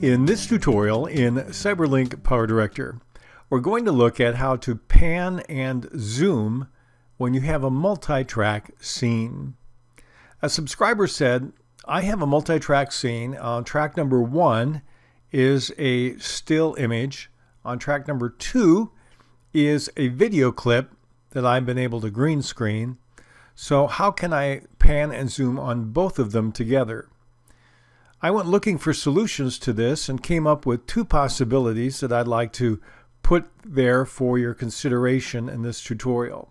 In this tutorial in CyberLink PowerDirector, we're going to look at how to pan and zoom when you have a multi-track scene. A subscriber said, I have a multi-track scene. On track number one is a still image. On track number two is a video clip that I've been able to green screen. So how can I pan and zoom on both of them together? I went looking for solutions to this and came up with two possibilities that I'd like to put there for your consideration in this tutorial.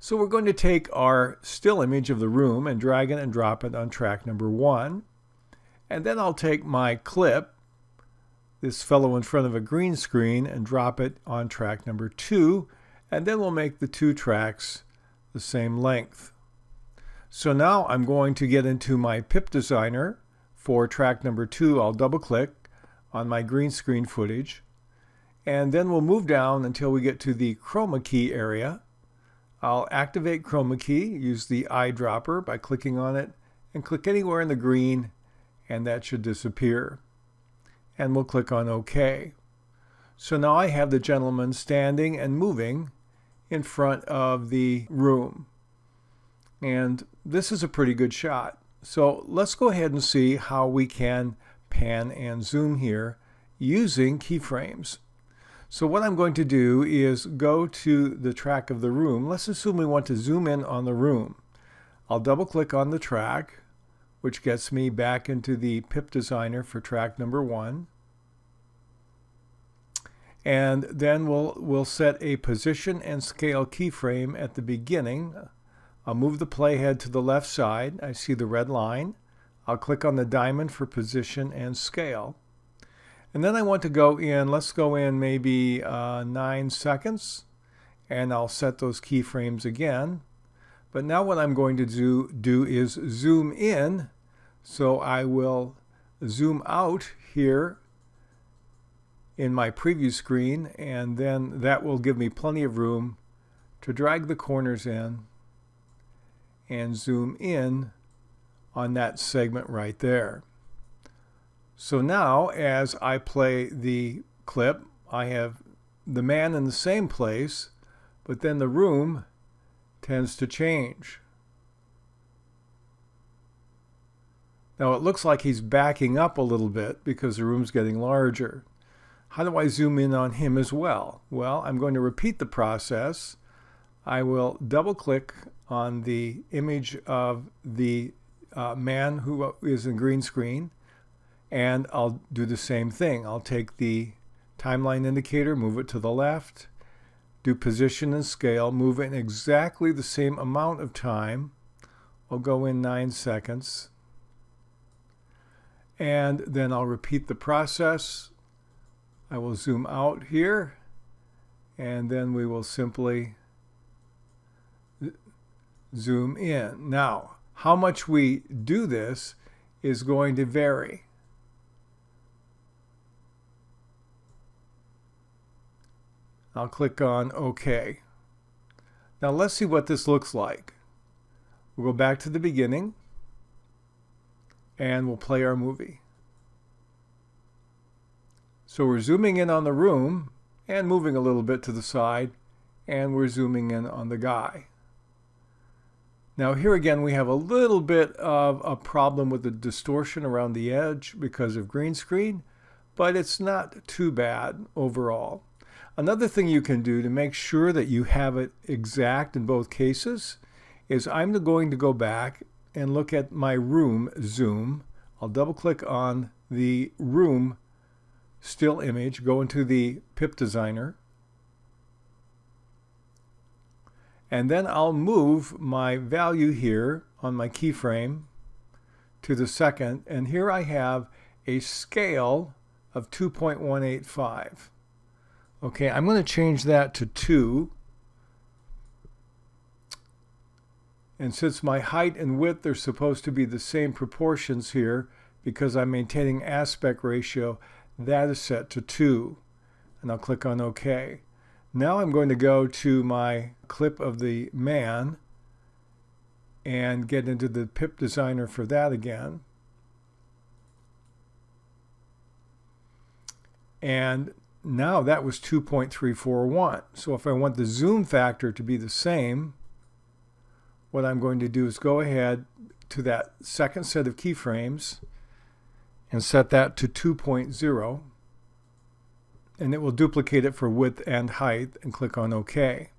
So we're going to take our still image of the room and drag it and drop it on track number one. And then I'll take my clip, this fellow in front of a green screen, and drop it on track number two. And then we'll make the two tracks the same length. So now I'm going to get into my PIP Designer for track number two, I'll double click on my green screen footage and then we'll move down until we get to the chroma key area. I'll activate chroma key, use the eyedropper by clicking on it and click anywhere in the green and that should disappear. And we'll click on OK. So now I have the gentleman standing and moving in front of the room. And this is a pretty good shot. So let's go ahead and see how we can pan and zoom here using keyframes. So what I'm going to do is go to the track of the room. Let's assume we want to zoom in on the room. I'll double click on the track, which gets me back into the PIP designer for track number one. And then we'll, we'll set a position and scale keyframe at the beginning I'll move the playhead to the left side. I see the red line. I'll click on the diamond for position and scale. And then I want to go in, let's go in maybe uh, 9 seconds, and I'll set those keyframes again. But now what I'm going to do, do is zoom in, so I will zoom out here in my preview screen, and then that will give me plenty of room to drag the corners in and zoom in on that segment right there. So now as I play the clip, I have the man in the same place, but then the room tends to change. Now it looks like he's backing up a little bit because the room's getting larger. How do I zoom in on him as well? Well, I'm going to repeat the process. I will double click on the image of the uh, man who is in green screen and I'll do the same thing. I'll take the timeline indicator, move it to the left, do position and scale, move it in exactly the same amount of time. I'll go in nine seconds. And then I'll repeat the process. I will zoom out here and then we will simply zoom in. Now, how much we do this is going to vary. I'll click on OK. Now let's see what this looks like. We'll go back to the beginning and we'll play our movie. So we're zooming in on the room and moving a little bit to the side and we're zooming in on the guy. Now here again we have a little bit of a problem with the distortion around the edge because of green screen, but it's not too bad overall. Another thing you can do to make sure that you have it exact in both cases is I'm going to go back and look at my room zoom. I'll double click on the room still image, go into the PIP designer, And then I'll move my value here on my keyframe to the second. And here I have a scale of 2.185. Okay, I'm going to change that to 2. And since my height and width are supposed to be the same proportions here, because I'm maintaining aspect ratio, that is set to 2. And I'll click on OK. Now I'm going to go to my clip of the man and get into the pip designer for that again. And now that was 2.341. So if I want the zoom factor to be the same, what I'm going to do is go ahead to that second set of keyframes and set that to 2.0 and it will duplicate it for width and height and click on OK.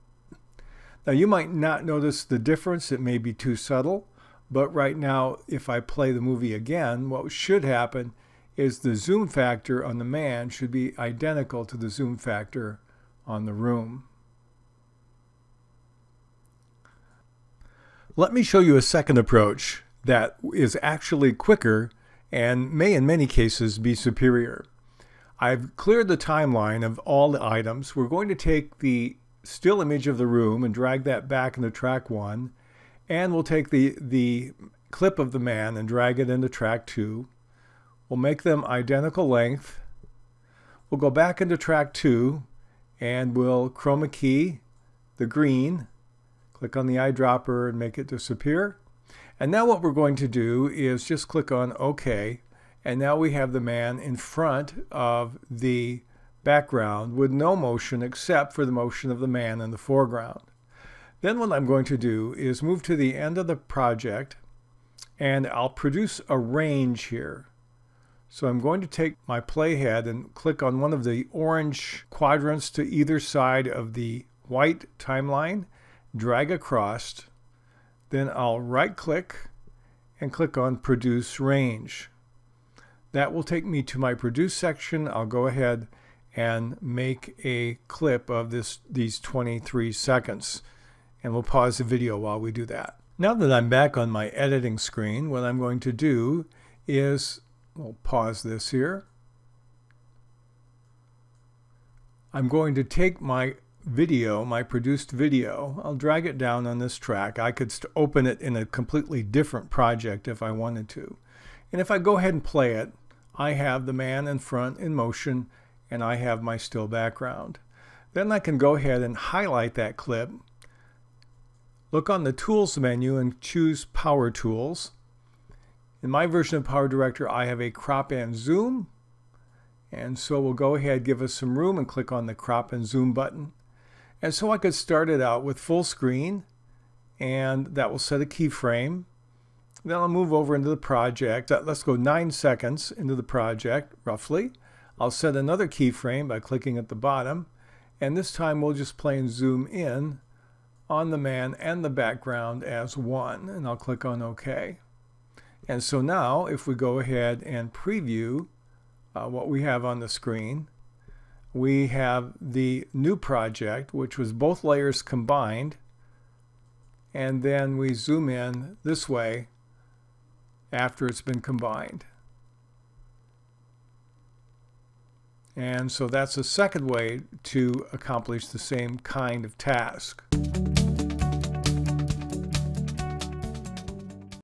Now you might not notice the difference, it may be too subtle, but right now if I play the movie again, what should happen is the zoom factor on the man should be identical to the zoom factor on the room. Let me show you a second approach that is actually quicker and may in many cases be superior. I've cleared the timeline of all the items. We're going to take the still image of the room and drag that back into track one. And we'll take the, the clip of the man and drag it into track two. We'll make them identical length. We'll go back into track two and we'll chroma key the green, click on the eyedropper and make it disappear. And now what we're going to do is just click on OK. And now we have the man in front of the background with no motion except for the motion of the man in the foreground. Then what I'm going to do is move to the end of the project and I'll produce a range here. So I'm going to take my playhead and click on one of the orange quadrants to either side of the white timeline, drag across, then I'll right click and click on produce range. That will take me to my produce section. I'll go ahead and make a clip of this these 23 seconds and we'll pause the video while we do that. Now that I'm back on my editing screen, what I'm going to do is We'll pause this here. I'm going to take my video, my produced video, I'll drag it down on this track. I could open it in a completely different project if I wanted to. And if I go ahead and play it, I have the man in front in motion and I have my still background. Then I can go ahead and highlight that clip. Look on the Tools menu and choose Power Tools. In my version of Power Director, I have a crop and zoom. And so we'll go ahead, give us some room and click on the crop and zoom button. And so I could start it out with full screen and that will set a keyframe. Then I'll move over into the project. Uh, let's go nine seconds into the project, roughly. I'll set another keyframe by clicking at the bottom. And this time we'll just plain zoom in on the man and the background as one. And I'll click on OK. And so now if we go ahead and preview uh, what we have on the screen, we have the new project, which was both layers combined. And then we zoom in this way after it's been combined. And so that's a second way to accomplish the same kind of task.